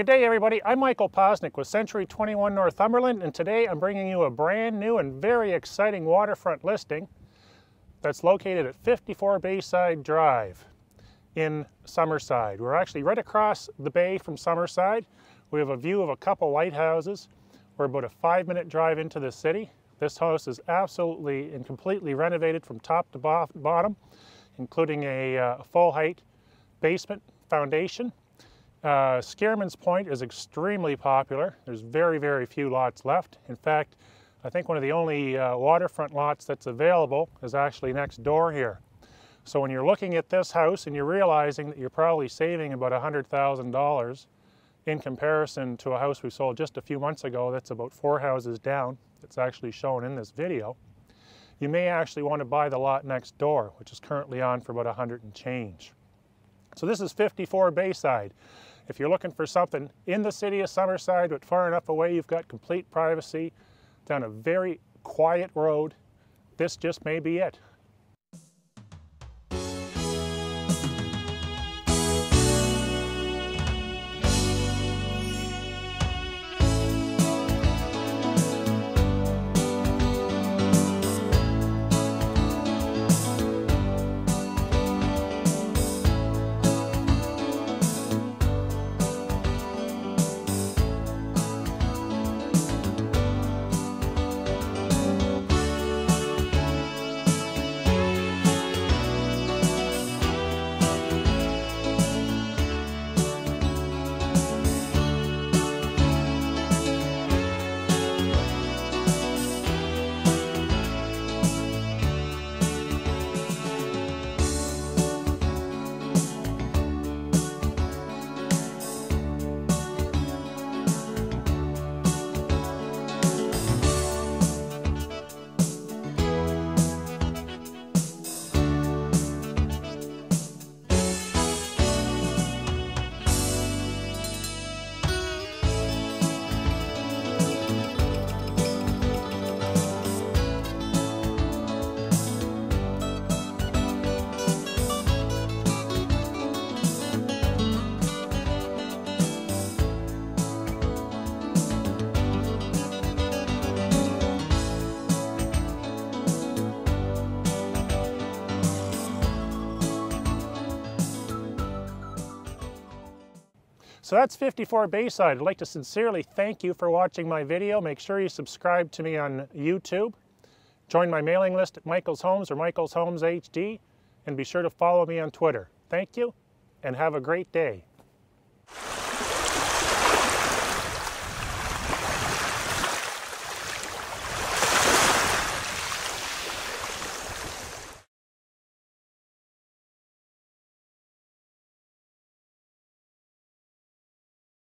Good day everybody, I'm Michael Poczynek with Century 21 Northumberland and today I'm bringing you a brand new and very exciting waterfront listing that's located at 54 Bayside Drive in Summerside. We're actually right across the bay from Summerside. We have a view of a couple lighthouses. We're about a five minute drive into the city. This house is absolutely and completely renovated from top to bottom, including a uh, full height basement foundation. Uh, Schurman's Point is extremely popular. There's very, very few lots left. In fact, I think one of the only uh, waterfront lots that's available is actually next door here. So when you're looking at this house and you're realizing that you're probably saving about $100,000 in comparison to a house we sold just a few months ago that's about four houses down, that's actually shown in this video, you may actually want to buy the lot next door, which is currently on for about 100 and change. So this is 54 Bayside. If you're looking for something in the city of Summerside but far enough away you've got complete privacy down a very quiet road, this just may be it. So that's 54 Bayside. I'd like to sincerely thank you for watching my video. Make sure you subscribe to me on YouTube. Join my mailing list at Michael's Homes or Michael's Homes HD. And be sure to follow me on Twitter. Thank you and have a great day.